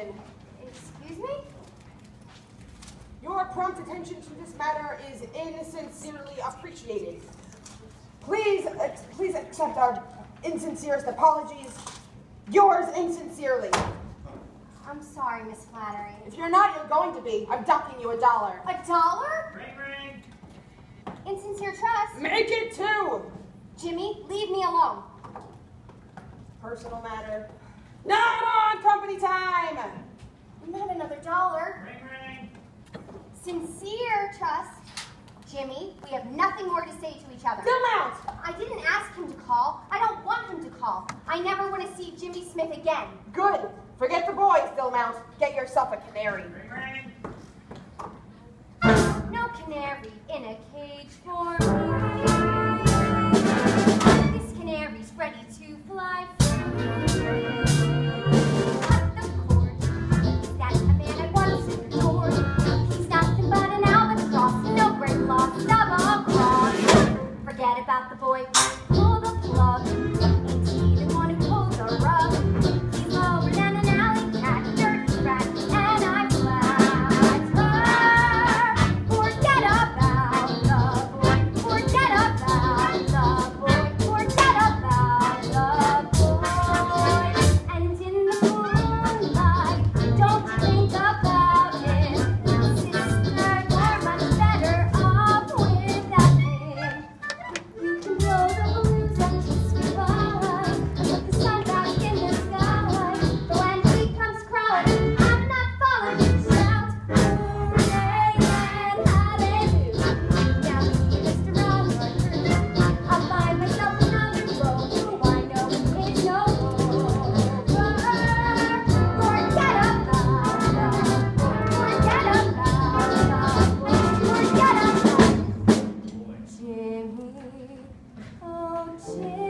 attention. Excuse me? Your prompt attention to this matter is insincerely appreciated. Please, uh, please accept our insincerest apologies. Yours insincerely. I'm sorry, Miss Flattery. If you're not, you're going to be. I'm ducking you a dollar. A dollar? Ring, ring. Insincere trust. Make it two. Jimmy, leave me alone. Personal matter. Not on company time. Not another dollar. Ring ring. Sincere trust. Jimmy, we have nothing more to say to each other. Come out. I didn't ask him to call. I don't want him to call. I never want to see Jimmy Smith again. Good. Forget the boys, Dillmount. Get yourself a canary. Ring ring. No canary in a cage for about the boy. Pull the plug. Jimmy, oh